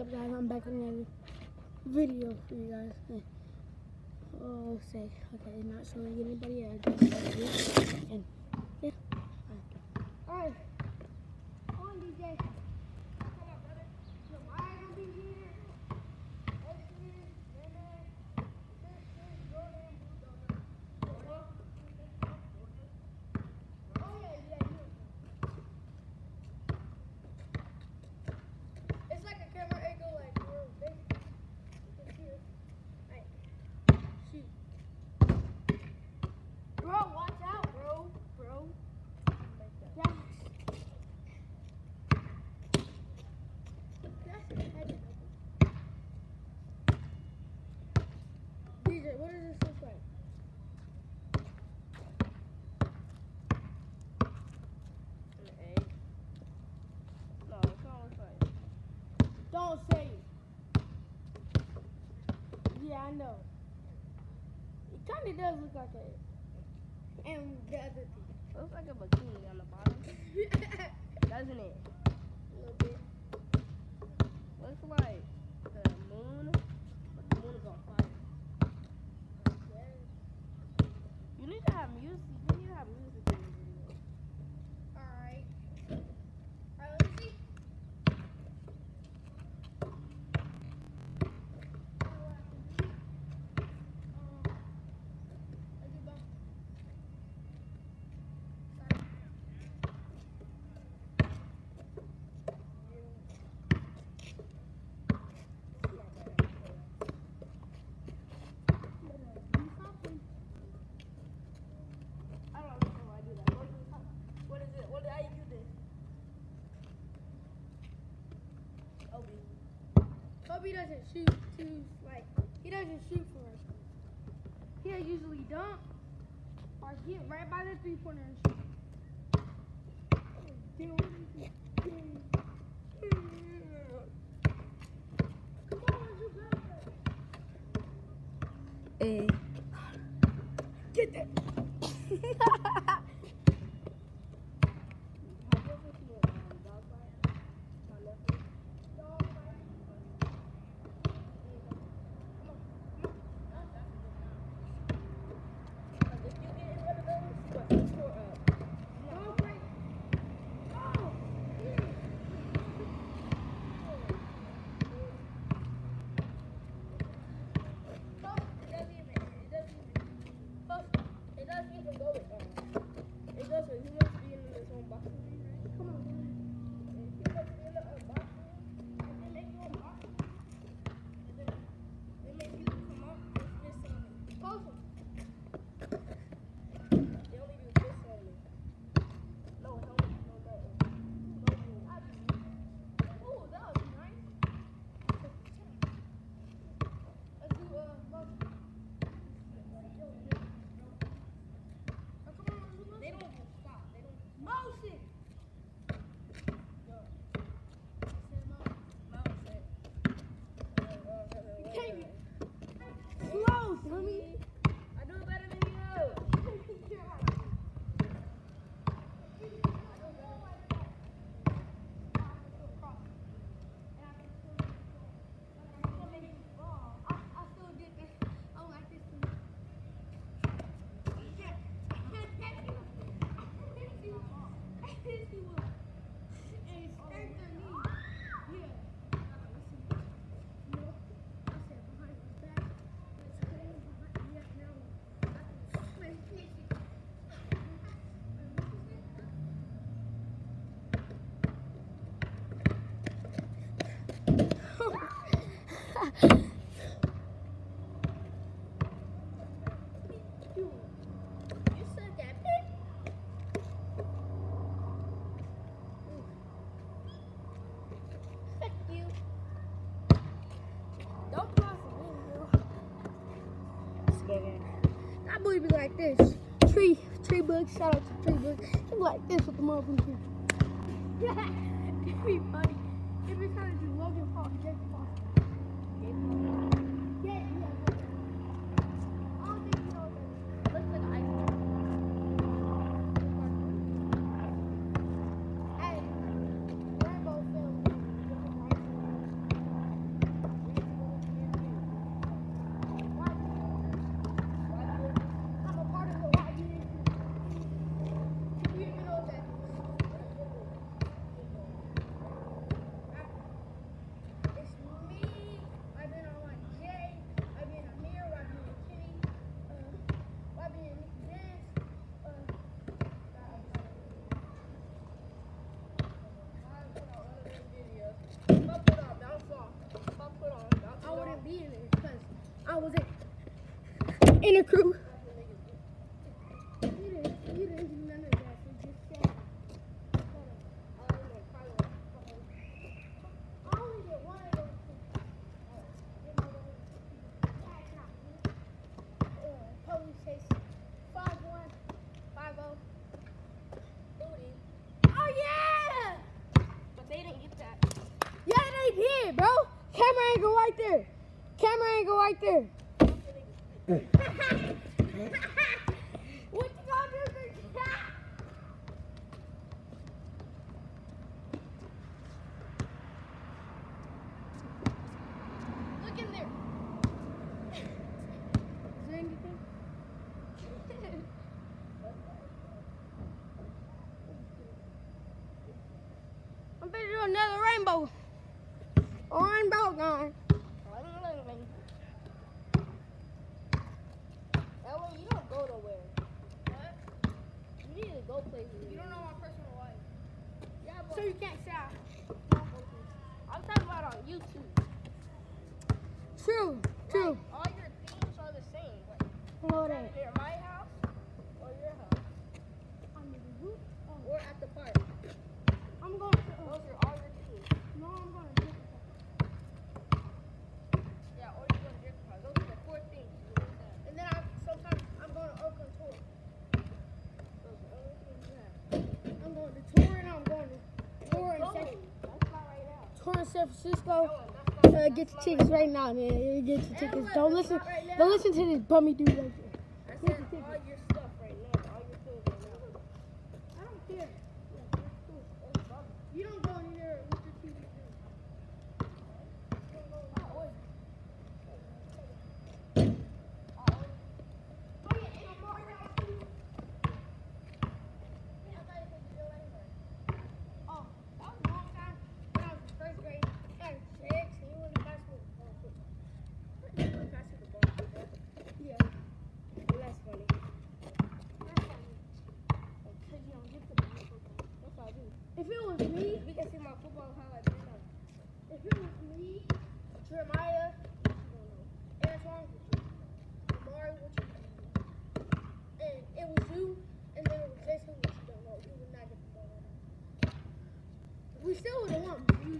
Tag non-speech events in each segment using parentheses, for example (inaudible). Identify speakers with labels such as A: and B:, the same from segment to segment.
A: up guys, I'm back with another video for you guys. Eh. Oh, say, okay, not showing anybody else. And, yeah. Alright. On DJ. It's like a camera angle, like real big. You can see it. Right. Shoot. Bro, watch out, bro. Bro. Yes. That's heavy. DJ, what does this look like?
B: An egg. No, it kind of looks like.
A: Don't say it. Yeah, I know. It kind of does look like a. And the other thing.
B: It looks like a bikini on the bottom, (laughs) doesn't it?
A: A little bit.
B: Looks like the moon, but the moon is on fire. You need to have music. You need to have music in your video.
A: Alright. Alright, let me see.
B: I don't know how I do that. What is it? What is it? What did I do this?
A: Kobe doesn't shoot too like he doesn't shoot for us. He'll usually dunk or get right by the three pointer and shoot.
B: This.
A: Tree, tree bug. Shout out to tree bug. He like this with the motherfucker. (laughs) It'd be funny. It'd be kind of Logan Paul, Jake Paul. Yeah, yeah. I don't think you know what that is. Looks like ice cream. Hey, rainbow film. won't be in there because I was in, in a crew. You didn't, you didn't do none of that. You just said. I only did one of those things. Uh, Police chase. Five one. Five oh. Oh yeah!
B: But they didn't get that.
A: Yeah, they did, bro. Camera angle right there. Camera angle right there. (laughs) what you gonna do?
B: Look in there. (laughs)
A: Is there anything? (laughs) I'm gonna do another rainbow. A rainbow gun.
B: That way you don't go nowhere. What? You need to go places. You don't know my personal life. Yeah, but
A: So you can't shout.
B: I'm talking about on YouTube.
A: True, true.
B: All your themes are the same. Like,
A: Hold.
B: either my house or your house. Or at the park.
A: I'm going to.
B: Those are all your themes.
A: No, I'm going to.
B: Yeah, or you go to your park. Those are the four things. you do that.
A: And then I sometimes I'm going to Oakland tour.
B: Those are the only things you have.
A: I'm going to tour and I'm going to tour in
B: Go.
A: San,
B: That's not right now.
A: tour in San Francisco. Uh, get your tickets
B: right
A: now, man. Get your tickets. Don't listen. Don't listen to this bummy dude right there.
B: I said all your stuff right now. All your things right now.
A: I don't care.
B: That's fine.
A: You don't go anywhere with your TV. Oh, that was a long time when I was in first grade. I was six, and you went to basketball. Yeah.
B: That's funny.
A: Because you don't get the basketball.
B: That's all I do.
A: If it was me,
B: We can see my football highlights right now.
A: if it was me, Jeremiah, Antoine, Amari, which you and it was you, and then it was Jason, which you don't know, you would not get the ball. We still would have won, but you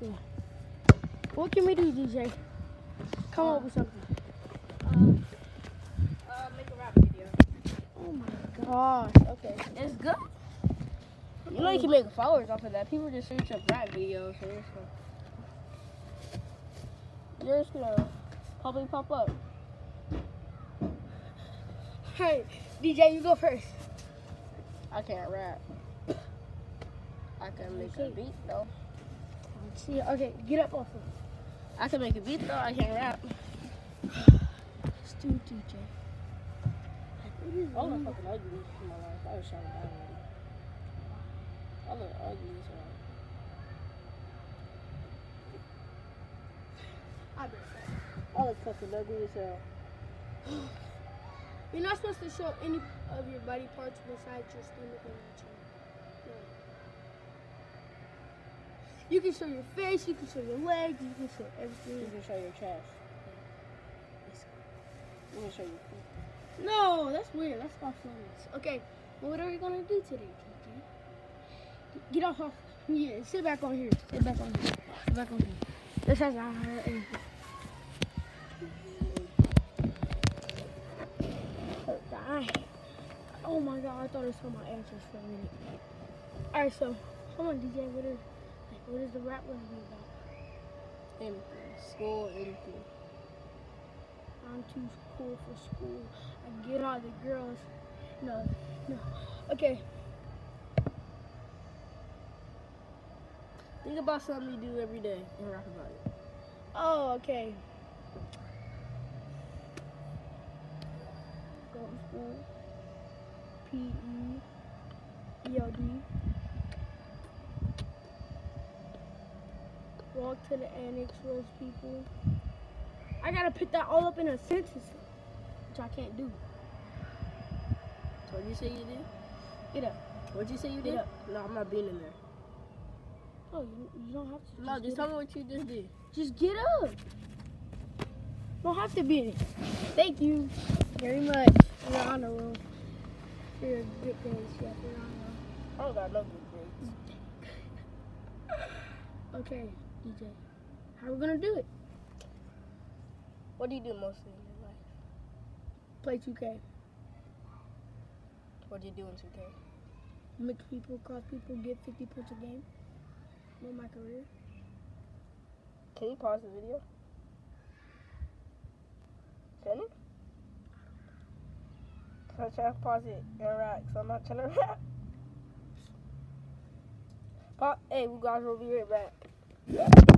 A: me see my basketball. What can we do, DJ? Come up with something.
B: Um, uh, make a rap video.
A: Oh my gosh. Okay.
B: It's good. You know you can make followers off of that. People just search up rap videos. So you're, just gonna, you're just gonna probably pop up.
A: Hey, DJ, you go first.
B: I can't rap. I can make a beat though.
A: Let's see. Okay, get up off of it.
B: I can make a beat though. I can't rap.
A: Let's do DJ. What is
B: I look
A: wrong?
B: fucking ugly in my life. I was to die already. I look ugly as hell.
A: I bet.
B: I look fucking ugly as hell.
A: You're not supposed to show any of your body parts besides your stomach and your chin. No. You can show your face, you can show your legs, you can show everything.
B: You can show your chest. You can show feet.
A: No, that's weird. That's off limits. Okay, well, what are we gonna do today, TJ? Get off. Yeah, sit back on here. Sit back on here. Sit back on here. This has our anything. Oh my god, I thought I saw my answers for a minute. Alright, so come on, DJ. Is like, what is the rap gonna be about?
B: Anything. School, anything.
A: I'm too cool for school. I get all the girls. No, no. Okay.
B: Think about something you do every day and rap about it.
A: Oh, okay. Go to school. P-E. Walk to the annex, roast people. I gotta put that all up in a sentence, which I can't do.
B: What'd you say you did?
A: Get up.
B: What'd you say you did? No, I'm not being in there.
A: Oh, you, you don't have to.
B: No, just
A: get
B: tell
A: up.
B: me what you just did.
A: Just get up. Don't have to be in it. Thank you very much your honor roll. For your good grades, yeah, for your honor
B: I don't got no good grades. (laughs)
A: Okay, DJ. How are we gonna do it?
B: What do you do mostly in your life?
A: Play 2K.
B: What do you do in 2K?
A: Mix people, cross people, get 50 points a game. Know my career.
B: Can you pause the video? Can you? So I try to pause it and so I'm not trying (laughs) to rap. Pa- hey, we guys will be right back. Yeah.